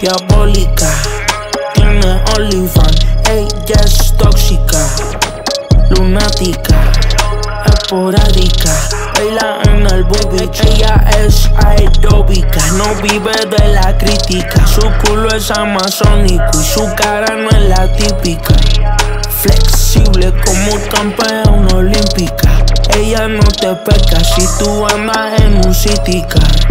diabólica. Tiene OnlyFans, ella es tóxica, lunática, esporádica. Baila en el booby, ella es aeróbica, no vive de la crítica. Su culo es amazónico y su cara no es la típica. Flexible como campeona olímpica. Ella no te peca si tú andas en un city car.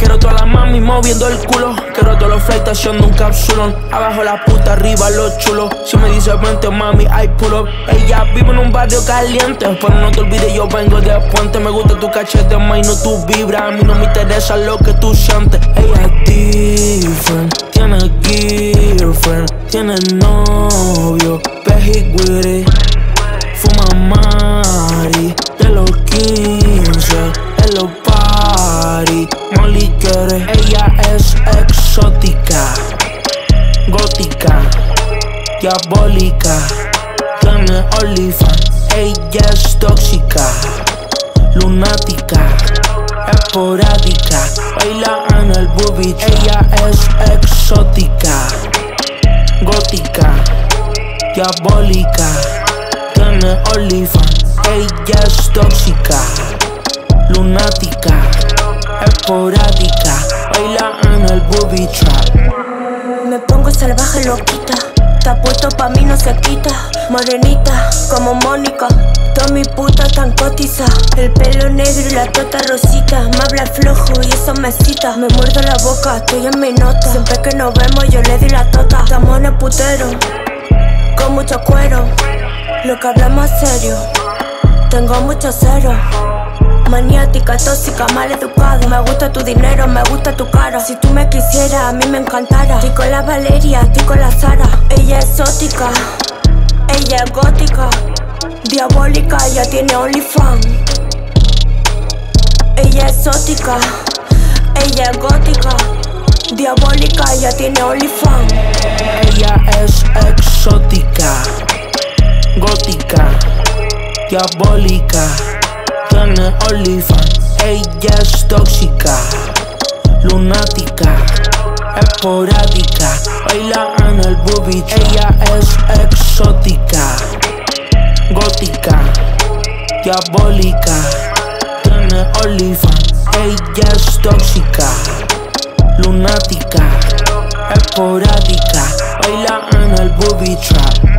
Quiero toda la mami moviendo el culo. Quiero todos los flights haciendo un capsulón. Abajo la puta, arriba los chulos. Si me dice vente, mami, I pull up. Ella vive en un barrio caliente. Pero no te olvides, yo vengo de puente. Me gusta tu cachete, más no tu vibra. A mí no me interesa lo que tú sientes. Ella es different. Tiene girlfriend. Tiene novio. Peji Fuma los party. Molly quiere. Ella es exótica. Gótica. Diabólica. Tiene OnlyFans. Ella es tóxica. Lunática. Esporádica. Baila en el booby. Ella es exótica. Gótica. Diabólica. Tiene OnlyFans. Ella es tóxica. Lunática. Esporádica. Baila en el booby trap. Me pongo salvaje, loquita. Está puesto pa' mí, no se quita. Morenita, como Mónica. Toda mi puta tan cotiza. El pelo negro y la tota rosita. Me habla flojo y eso me cita. Me muerdo la boca, estoy en mi nota. Siempre que nos vemos, yo le di la tota. Estamos en el putero, con mucho cuero. Lo que hablamos serio. Tengo mucho cero. Maniática, tóxica, mal educada. Me gusta tu dinero, me gusta tu cara. Si tú me quisieras, a mí me encantara. Estoy con la Valeria, estoy con la Sara. Ella es exótica, ella es gótica. Diabólica, ella tiene OnlyFans. Ella es exótica, ella es gótica. Diabólica, ella tiene OnlyFans. Ella es exótica, gótica, diabólica. Tiene OnlyFans. Ella es tóxica, lunática, esporádica. Baila en el booby. Ella es exótica, gótica, diabólica. Tiene OnlyFans. Ella es tóxica, lunática, esporádica. Baila en el booby trap.